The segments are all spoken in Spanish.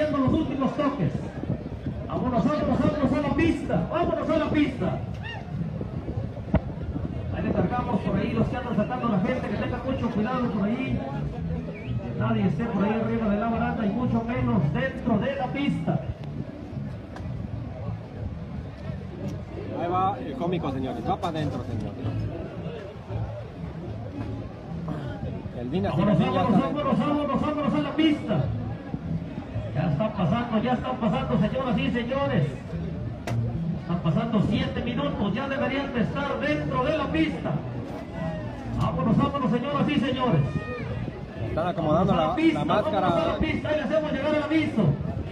haciendo los últimos toques. Vámonos, vámonos, vámonos a la pista. Vámonos a la pista. Ahí le cargamos por ahí los que andan sacando a la gente, que tenga mucho cuidado por ahí. Que nadie esté por ahí arriba de la baranda y mucho menos dentro de la pista. Ahí va el cómico, señores. Va para adentro, señores. El Dina Vámonos, vámonos, vámonos, vámonos, vámonos a la pista. Ya están pasando, ya están pasando, señoras y señores. Están pasando siete minutos, ya deberían de estar dentro de la pista. Vámonos, vámonos, señoras y señores. Están acomodando la, pista, la a máscara la pista, ahí le hacemos llegar el aviso.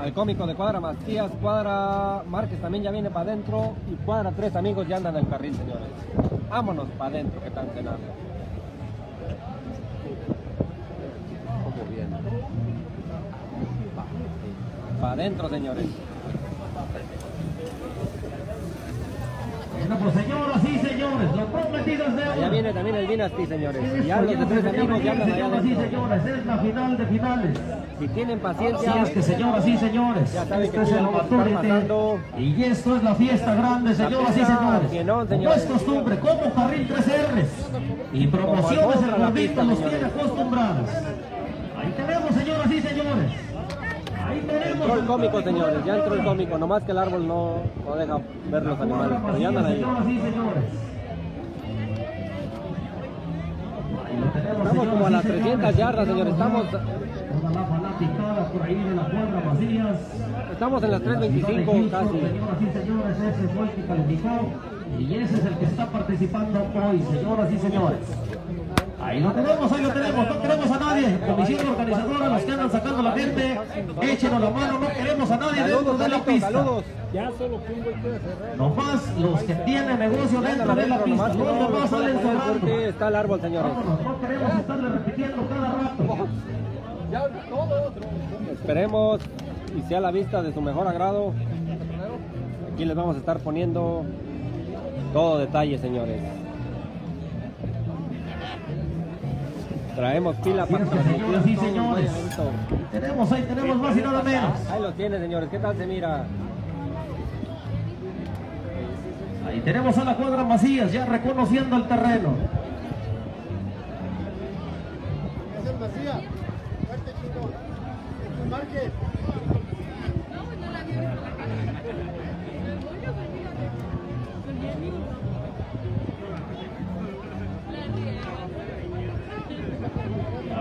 al cómico de Cuadra Macías. Cuadra Márquez también ya viene para adentro. Y Cuadra Tres Amigos ya andan en el carril, señores. Vámonos para adentro, que están cenando. ¿Cómo viene? Para adentro, señores. Bueno, pues señoras y señores, lo prometido es deuda. Allá viene también el Dynasty, señores. Ya los de ya Tres Amigos ya andan allá adentro. señores, es la final de finales. Si tienen paciencia, Así es que señoras y señores, Ya saben este que es el pasando. y esto es la fiesta grande, señoras y señores. Como señores. es costumbre, como Carril 3Rs y promociones el gordito señores. tiene acostumbrados. Ahí tenemos, señores. Entró el cómico, señores. Ya entró el cómico. Nomás que el árbol no, no deja ver los animales. Pero ya andan ahí. Estamos como a las señores. 300 yardas, señores. Estamos, estamos en las De la ciudad de 3.25 Houston, casi. Y ese es el que está participando hoy, señoras y señores. Ahí lo tenemos, ahí lo tenemos, no queremos a nadie. Comisión organizadora, los que andan sacando a la gente, échenos la mano, no queremos a nadie dentro Saludos, de la saludos, pista. Nomás los que tienen negocio dentro de la pista, los no demás salen porque está el árbol, señores. Vámonos, no queremos estarle repitiendo cada rato. Esperemos y sea la vista de su mejor agrado. Aquí les vamos a estar poniendo todo detalle, señores. Traemos pila para señoras y señores. Tenemos, ahí tenemos más y nada menos. Ahí los tiene, señores. ¿Qué tal se mira? Ahí tenemos a la cuadra Macías ya reconociendo el terreno.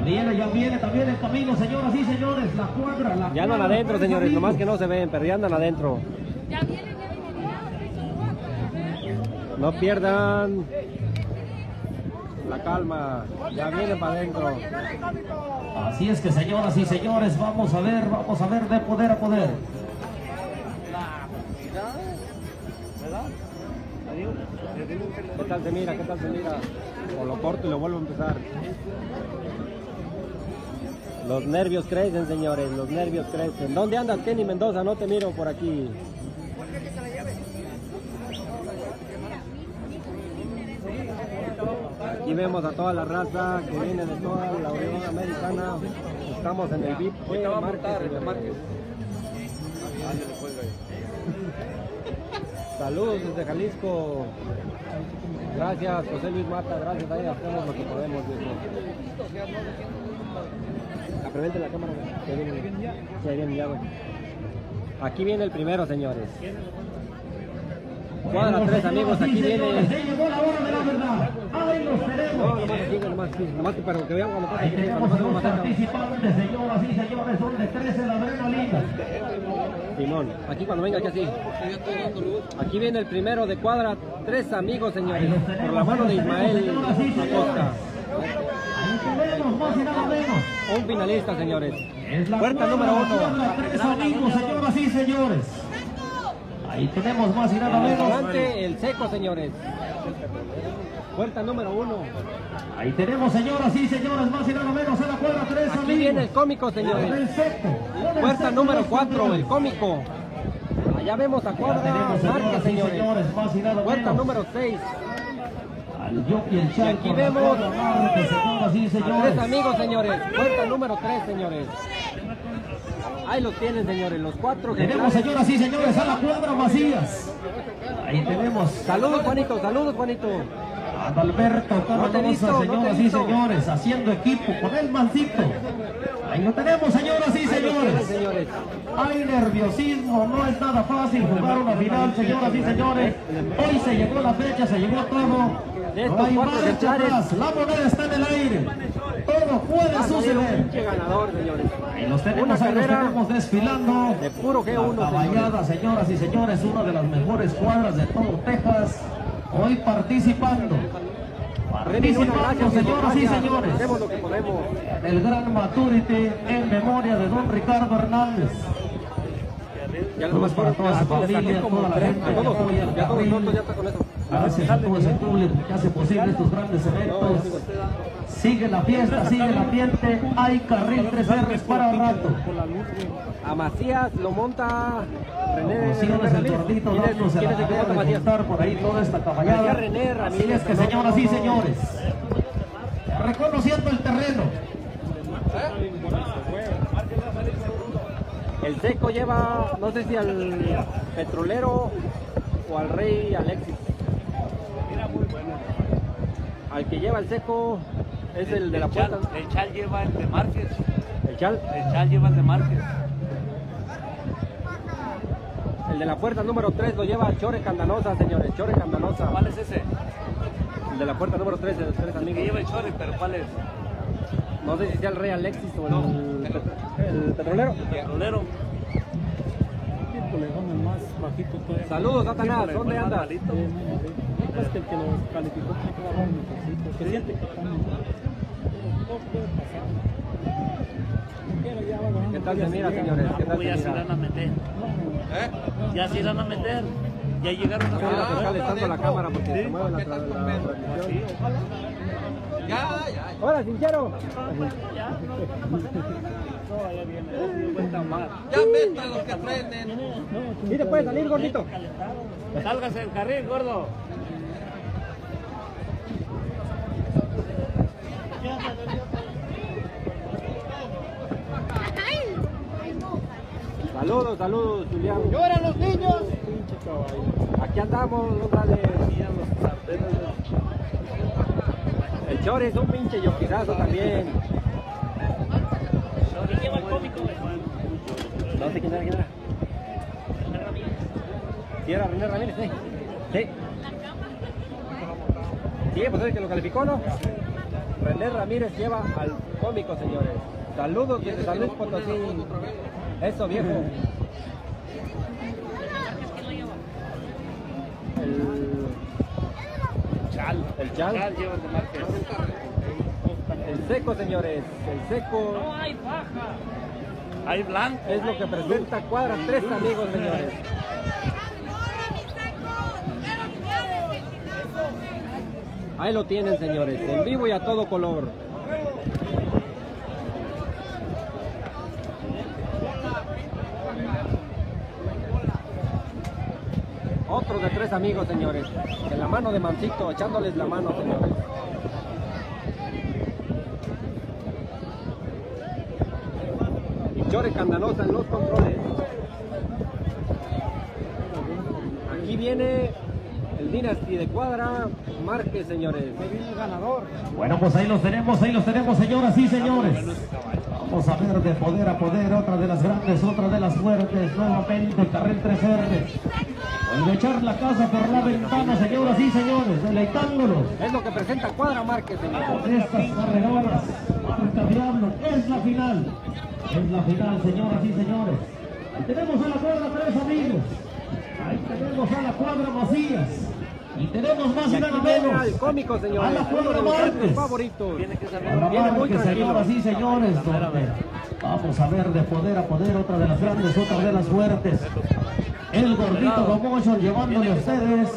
Viene, ya viene también el camino, señoras y señores. La cuadra, la Ya andan cuadra, adentro, señores. Nomás que no se ven, pero ya andan adentro. Ya viene, ya viene. No pierdan la calma. Ya vienen para adentro. Así es que, señoras y señores, vamos a ver, vamos a ver de poder a poder. ¿Qué tal se mira? ¿Qué tal se mira? O lo corto y lo vuelvo a empezar. Los nervios crecen, señores. Los nervios crecen. ¿Dónde andas, Kenny Mendoza? No te miro por aquí. Aquí vemos a toda la raza que viene de toda la Unión Americana. Estamos en el VIP de Márquez. Saludos desde Jalisco. Gracias, José Luis Mata. Gracias, ahí hacemos lo que podemos. viejo. La cámara. güey. Ya viene, ya viene ya, güey. Aquí viene el primero, señores. Cuadra tres amigos, aquí viene. No, nomás aquí, nomás aquí. Nomás que para que vean cuando pase Ahí aquí, tenemos cuando a pase los más cerca. participantes, señoras y señores, son de 13 la adrenalina. Simón, aquí cuando venga aquí así. Aquí viene el primero de cuadra, tres amigos señores, por la mano de Ismael Acosta. Un finalista señores. Es la Puerta número uno. Tres amigos, señoras y señores. Ahí tenemos más y nada menos. Adelante el seco señores. Puerta número uno. Ahí tenemos, señoras y señores, más y nada menos a la cuadra tres Aquí amigos. viene el cómico Con el señores. seco, el Puerta seco número cuatro, el cómico. Allá vemos a cuadra y señores. señores, más y nada Puerta menos. número seis. Aquí vemos A señores. tres amigos señores. Puerta número tres señores. Ahí los tienen, señores, los cuatro. Tenemos, señoras y señores, a la cuadra Macías. Ahí tenemos Saludos, Juanito, saludos, Juanito. a Alberto No te he Cardosa, no señoras y señores, haciendo equipo con el mancito. Ahí lo tenemos, señoras y señores. señores. Hay nerviosismo, no es nada fácil jugar una final, señoras y señores. Hoy se llegó la fecha, se llegó todo. De No estos hay cuatro ejemplares. atrás, la moneda está en el aire. Todo puede un suceder. pinche ganador, señores. Ahí los tenemos, Una ahí los tenemos desfilando. de puro G1, La caballada, señoras y señores, una de las mejores cuadras de todo Texas. Hoy participando. Participando, señoras y señores. Lo que. El gran Maturity en memoria de don Ricardo Hernández. Ya nomás para toda su ya familia, la gente que todos, ya todos nosotros ya está con eso. Gracias a todo ese público que hace posible estos grandes eventos. Sigue la fiesta, sigue el ambiente. Hay carril 3 R's para rato. A Macías lo monta René Emociones el gordito ¿Quién es- dándose quién la es el de juntar por ahí toda esta caballada. Así es que no, señoras y no, no. señores, reconociendo el terreno. El seco lleva, no sé si al petrolero o al rey Alexis. Al que lleva el seco es el de la puerta. El chal lleva el de Márquez. El chal. El chal lleva el de Márquez. El de la puerta número 3 lo lleva Chore Candanosa, señores. Chore Candanosa. ¿Cuál es ese? El de la puerta número 3 de los tres Que amigos. lleva el chore, pero ¿cuál es? No sé si sea el rey Alexis o el, No. el petrolero. Petrolero. Saludos, Satanás. ¿Dónde andas? Malito. Es que el que los calificó que quedaba un mejorcito, que siente que están puede pasar. Ya ¿Qué tal se mira, señores? ¿Qué tal Pues ya se irán a meter. Ya se irán a meter. Ya llegaron a Mira, que está la alentando la cámara porque se mueve la, tra- la transmisión. ¡Hola, Cinchero! Ya metan los que frenen. ¿Y te puede salir, gordito? Sálgase del carril, gordo. Saludos, saludos, Julián. ¡Lloran los niños! Pinche caballo. Aquí andamos, González. El Chore es un pinche yoquizazo también. lleva el cómico. No sé quién era, quién era. ¿Sí era René Ramírez? Sí. Sí. Sí, pues es el que lo calificó, ¿no? René Ramírez lleva al cómico, señores. Saludos desde San Luis Potosí. Eso, viejo. El... Chal. El chal. Chal lleva el. El seco, señores. El seco hay baja. Hay blanco. es lo que presenta Cuadra. Tres amigos, señores. Ahí lo tienen, señores. En vivo y a todo color. Otro de tres amigos, señores. En la mano de Mancito, echándoles la mano, señores. Y Chore Candanosa en los controles. Aquí viene el Dynasty de Cuadra. Márquez, señores. Bueno, pues ahí los tenemos, ahí los tenemos, señoras y señores. Vamos a ver de poder a poder, otra de las grandes, otra de las fuertes, nuevamente carril 3R. Vuelve a echar la casa por la ventana, señoras y señores, deleitándolos Es lo que presenta Cuadra Márquez, señores. con estas carreronas. Marca Diablo, es la final. Es la final, señoras y señores. Ahí tenemos a la cuadra tres amigos. Ahí tenemos a la cuadra Macías. Y tenemos más Y nada menos. al cómico, A señores. la cuadra Márquez. Tiene que Viene muy tranquilo. señoras y señores, vamos a ver de poder a poder otra de las grandes, otra de las fuertes. El gordito Gomocho llevándole a ustedes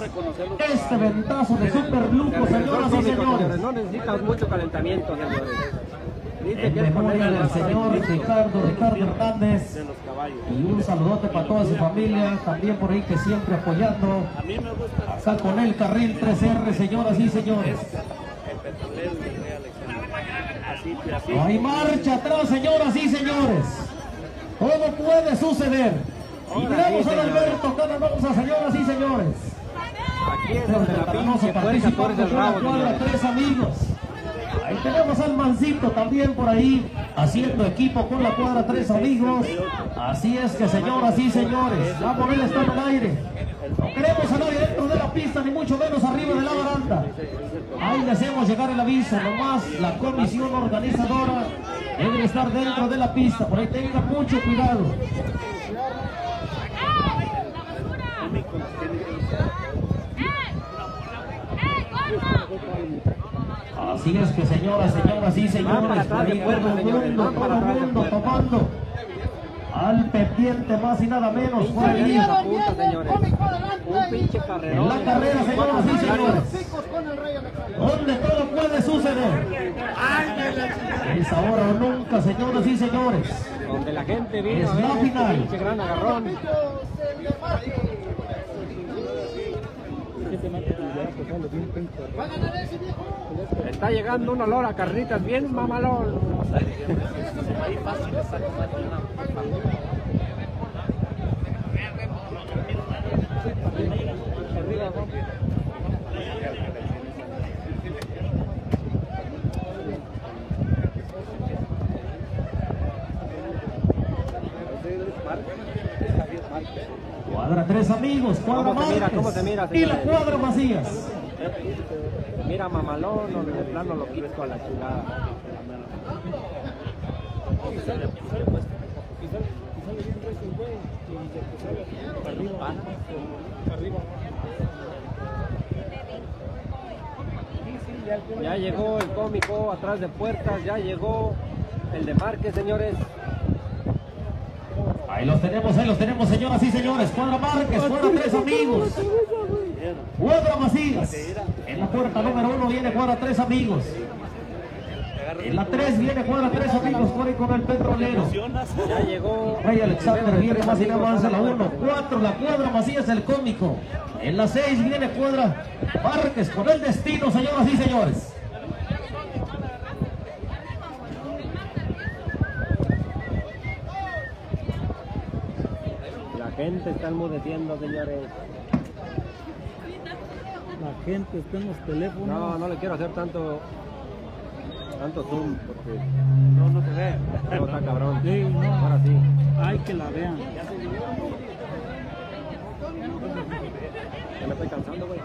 este ventazo de super lujo, señoras y señores. No necesita mucho calentamiento, En memoria del señor Ricardo, Ricardo Hernández. Y un saludote para toda su familia, también por ahí que siempre apoyando. Acá con el carril 3R, señoras y señores. así. No hay marcha atrás, señoras y señores. Todo puede suceder. Y tenemos a Alberto Cananosa, señoras y señores. Aquí es donde la pinche puerca participando torce el con la rabo, cuadra, tres amigos. Ahí tenemos al Mancito también por ahí, haciendo equipo con la cuadra Tres Amigos. Así es que, señoras y señores, la moneda está en el aire. No queremos a nadie dentro de la pista, ni mucho menos arriba de la baranda. Ahí le hacemos llegar el aviso, nomás la comisión organizadora debe estar dentro de la pista, por ahí tenga mucho cuidado. Así es que señoras, señoras y señores, por ahí todo el mundo, todo el mundo tomando al pendiente más y nada menos por ahí. Esa punta, señores. Un pinche carrerón. En la carrera, señoras y señores. Donde todo puede suceder. Es ahora o nunca, señoras y señores. Donde la gente vino Es la este final. pinche gran agarrón. Está llegando un olor a carnitas bien mamalón. Ahí fácil le saco más de una. Cuadra tres amigos, cuadra ¿Cómo se mira? ¿Cómo Márquez y la cuadra Macías. Mira mamalón, o de plano lo quito a la pelo- Ya llegó el cómico atrás de puertas, ya llegó el de Márquez, señores. Ahí los tenemos, ahí los tenemos, señoras y señores. Cuadra Márquez, cuadra tres amigos. Cuadra Macías. En la puerta número uno viene cuadra tres amigos. En la tres viene cuadra tres amigos por ahí con el petrolero. Ya llegó. Rey Alexander viene más y en la amigos, 1, 4, la cuadra Macías el cómico. En la 6 viene cuadra Márquez con el destino, señoras y señores. Gente está enmudeciendo, señores. La gente está en los teléfonos. No, no le quiero hacer tanto tanto zoom porque No, no se ve. no está cabrón. Sí, no. Ahora sí. Hay que la vean. Ya me estoy cansando, güey.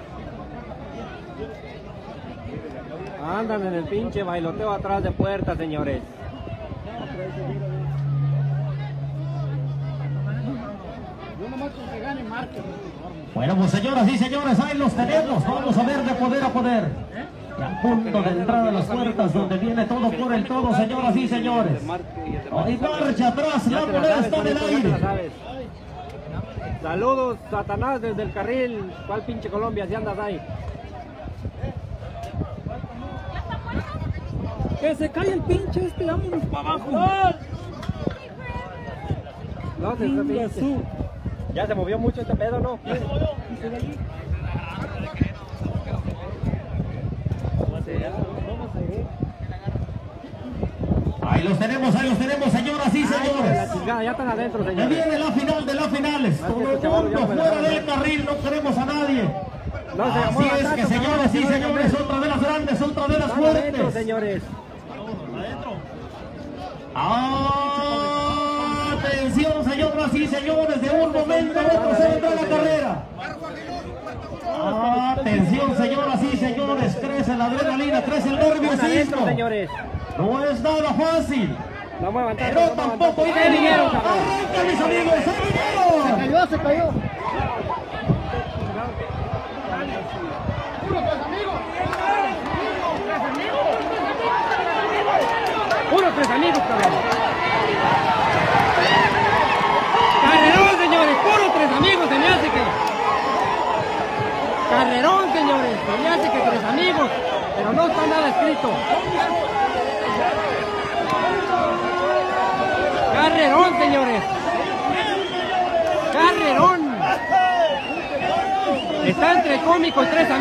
Andan en el pinche bailoteo atrás de puertas, señores. Yo nomás con que gane Marque. Bueno, pues señoras y señores, ahí los tenemos. Vamos a ver de poder a poder. Y a punto de entrar a las puertas donde viene todo por el todo, señoras y señores. Ahí marcha atrás, la moneda está en el aire. Saludos, Satanás, desde el carril. ¿Cuál pinche Colombia? Si andas ahí. Que se cae el pinche este, vámonos para abajo. Ya se movió mucho este pedo, ¿no? Ahí los tenemos, ahí los tenemos, señoras y señores. chingada, ya están adentro, señores. viene la final de las finales. Todo el mundo fuera del carril, no queremos a nadie. No Así es tanto, que, señoras y señores, señores, otra de las grandes, otra de las Están adentro, fuertes. señores. Atención, y señores, de un momento a otro se vendrá la carrera. Atención, señoras y señores, crece la adrenalina, crece el nerviosismo. No es nada fácil, pero tampoco hay ¡Ahí vinieron, dinero. Arranca, mis amigos, ¡ahí vinieron! Cayó, se cayó. Puro tres amigos. Puro tres amigos, cabrón. Carrerón, señores, puro tres amigos, se me hace que. Carrerón, señores, se me hace que tres amigos, pero no está nada escrito. Carrerón, señores. Carrerón. Está entre cómico y tres amigos.